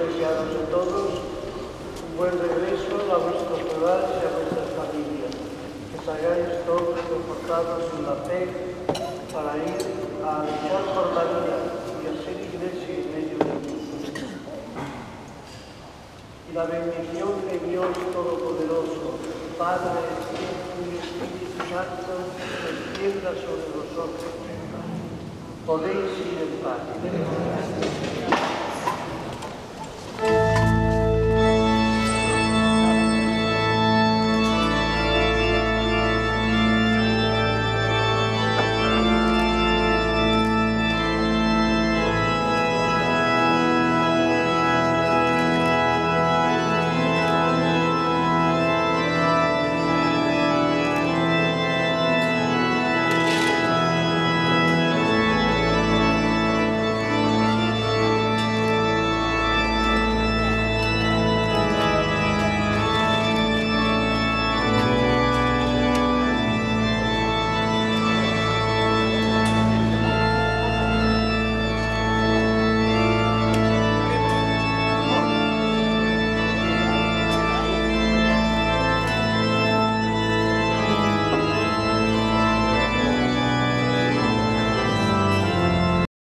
desearos a todos un buen regreso a vuestros hogares y a vuestras familias. Que salgáis todos confortados en la fe para ir a luchar por la vida y a iglesia en medio del mundo. Y la bendición de Dios Todopoderoso, Padre, Hijo y Espíritu Santo, descienda sobre vosotros. Podéis ir en paz.